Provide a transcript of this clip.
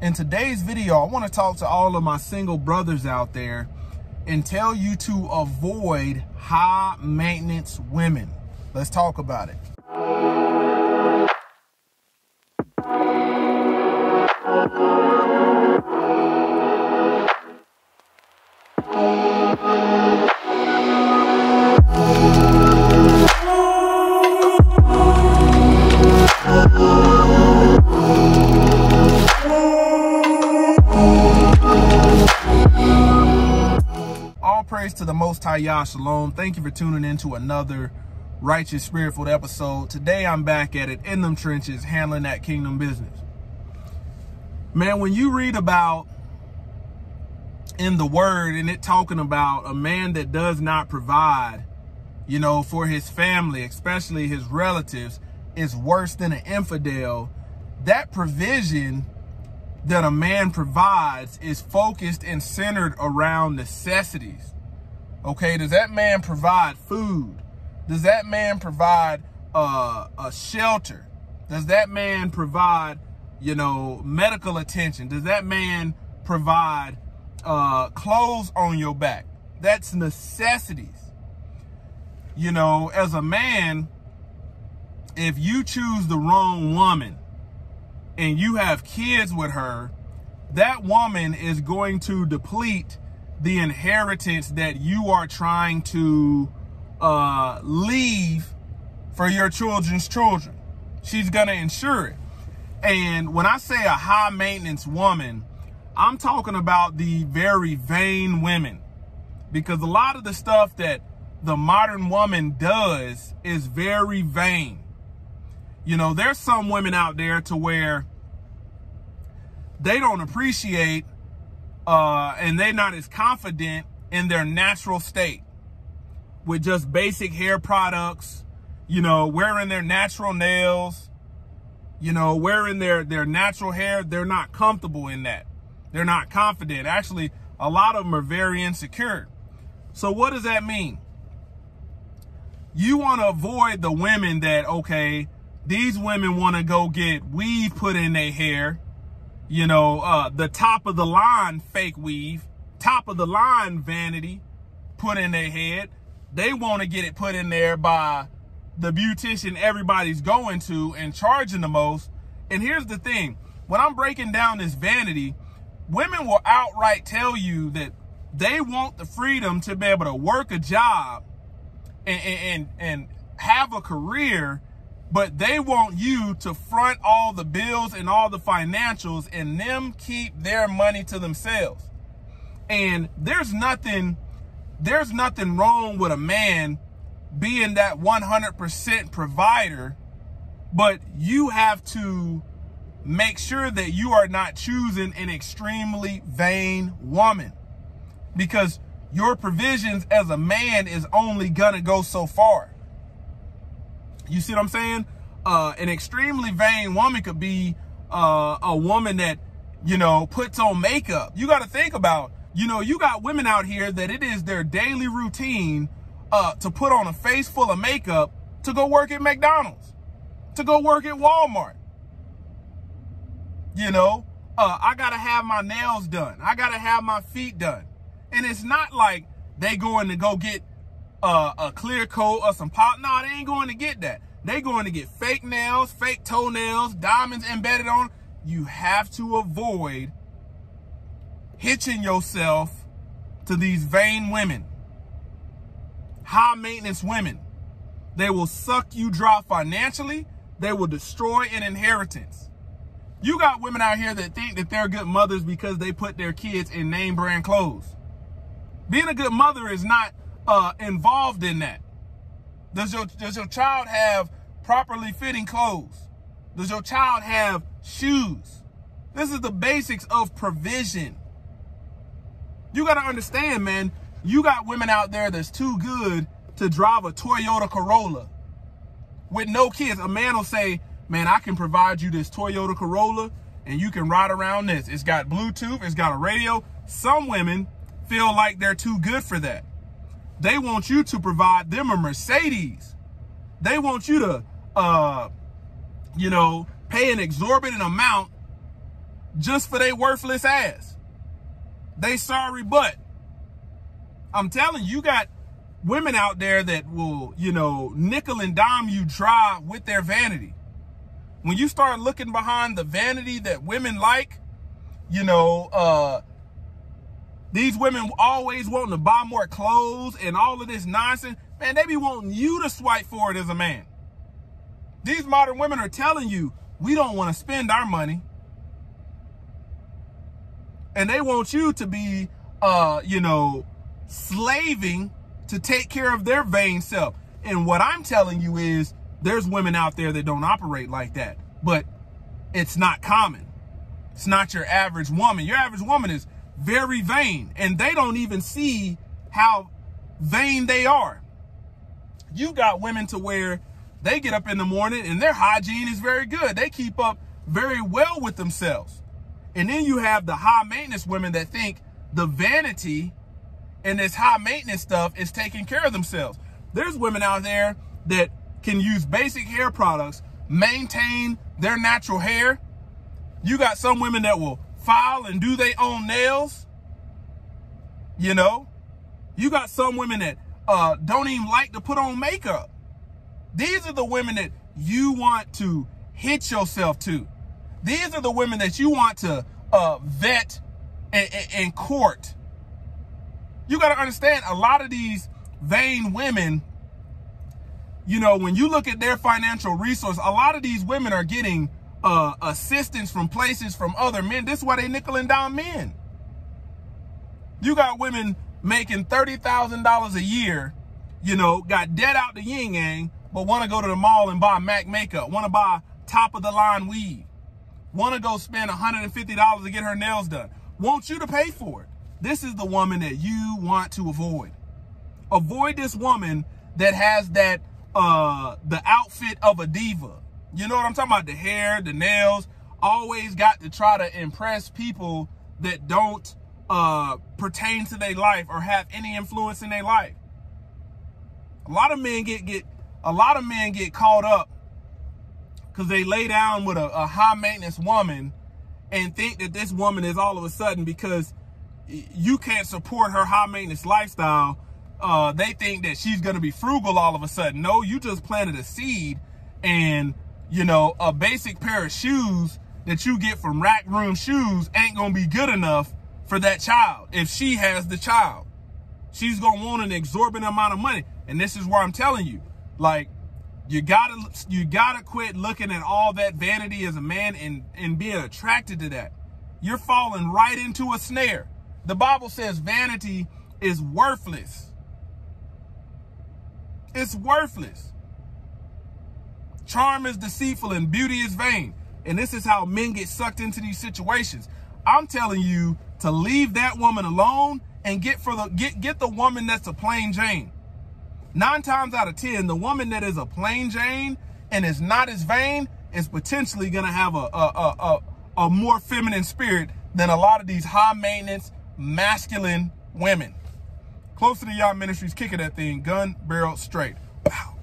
In today's video, I want to talk to all of my single brothers out there and tell you to avoid high maintenance women. Let's talk about it. Praise to the Most High Yah Shalom. Thank you for tuning in to another Righteous Spirit episode. Today I'm back at it in them trenches, handling that kingdom business. Man, when you read about in the word and it talking about a man that does not provide, you know, for his family, especially his relatives, is worse than an infidel. That provision that a man provides is focused and centered around necessities. Okay, does that man provide food? Does that man provide uh, a shelter? Does that man provide, you know, medical attention? Does that man provide uh, clothes on your back? That's necessities. You know, as a man, if you choose the wrong woman and you have kids with her, that woman is going to deplete the inheritance that you are trying to uh, leave for your children's children. She's going to ensure it. And when I say a high maintenance woman, I'm talking about the very vain women because a lot of the stuff that the modern woman does is very vain. You know, there's some women out there to where they don't appreciate uh, and they're not as confident in their natural state with just basic hair products, you know, wearing their natural nails, you know, wearing their, their natural hair. They're not comfortable in that. They're not confident. Actually, a lot of them are very insecure. So what does that mean? You want to avoid the women that, okay, these women want to go get weave put in their hair you know, uh, the top of the line fake weave, top of the line vanity put in their head. They want to get it put in there by the beautician everybody's going to and charging the most. And here's the thing, when I'm breaking down this vanity, women will outright tell you that they want the freedom to be able to work a job and, and, and have a career but they want you to front all the bills and all the financials and them keep their money to themselves. And there's nothing, there's nothing wrong with a man being that 100% provider, but you have to make sure that you are not choosing an extremely vain woman because your provisions as a man is only gonna go so far. You see what I'm saying? Uh, an extremely vain woman could be uh, a woman that, you know, puts on makeup. You got to think about, you know, you got women out here that it is their daily routine uh, to put on a face full of makeup to go work at McDonald's, to go work at Walmart. You know, uh, I got to have my nails done. I got to have my feet done. And it's not like they going to go get a clear coat or some pop. No, they ain't going to get that. They going to get fake nails, fake toenails, diamonds embedded on. You have to avoid hitching yourself to these vain women, high maintenance women. They will suck you dry financially. They will destroy an inheritance. You got women out here that think that they're good mothers because they put their kids in name brand clothes. Being a good mother is not uh, involved in that? Does your, does your child have properly fitting clothes? Does your child have shoes? This is the basics of provision. You got to understand, man, you got women out there that's too good to drive a Toyota Corolla with no kids. A man will say, man, I can provide you this Toyota Corolla and you can ride around this. It's got Bluetooth, it's got a radio. Some women feel like they're too good for that. They want you to provide them a Mercedes. They want you to, uh, you know, pay an exorbitant amount just for their worthless ass. They sorry but. I'm telling you, you got women out there that will, you know, nickel and dime you dry with their vanity. When you start looking behind the vanity that women like, you know, uh, these women always wanting to buy more clothes and all of this nonsense. Man, they be wanting you to swipe for it as a man. These modern women are telling you, we don't want to spend our money. And they want you to be, uh, you know, slaving to take care of their vain self. And what I'm telling you is there's women out there that don't operate like that, but it's not common. It's not your average woman. Your average woman is very vain and they don't even see how vain they are. You got women to where they get up in the morning and their hygiene is very good. They keep up very well with themselves. And then you have the high maintenance women that think the vanity and this high maintenance stuff is taking care of themselves. There's women out there that can use basic hair products, maintain their natural hair. You got some women that will file and do their own nails. You know, you got some women that uh, don't even like to put on makeup. These are the women that you want to hit yourself to. These are the women that you want to uh, vet and, court. You got to understand a lot of these vain women, you know, when you look at their financial resource, a lot of these women are getting uh, assistance from places from other men. This is why they nickel and dime men. You got women making $30,000 a year, you know, got dead out the yin yang, but want to go to the mall and buy MAC makeup, want to buy top of the line weave, want to go spend $150 to get her nails done, want you to pay for it. This is the woman that you want to avoid. Avoid this woman that has that, uh, the outfit of a diva. You know what I'm talking about? The hair, the nails, always got to try to impress people that don't uh, pertain to their life or have any influence in their life. A lot of men get get a lot of men get caught up because they lay down with a, a high maintenance woman and think that this woman is all of a sudden because you can't support her high maintenance lifestyle. Uh, they think that she's going to be frugal all of a sudden. No, you just planted a seed and you know, a basic pair of shoes that you get from rack room shoes ain't to be good enough for that child. If she has the child, she's going to want an exorbitant amount of money. And this is where I'm telling you, like, you gotta, you gotta quit looking at all that vanity as a man and, and being attracted to that. You're falling right into a snare. The Bible says vanity is worthless. It's worthless. Charm is deceitful and beauty is vain. And this is how men get sucked into these situations. I'm telling you to leave that woman alone and get for the get get the woman that's a plain Jane. Nine times out of ten, the woman that is a plain Jane and is not as vain is potentially gonna have a a, a, a, a more feminine spirit than a lot of these high maintenance, masculine women. Closer to Yah ministries, kicking that thing, gun barrel straight. Wow.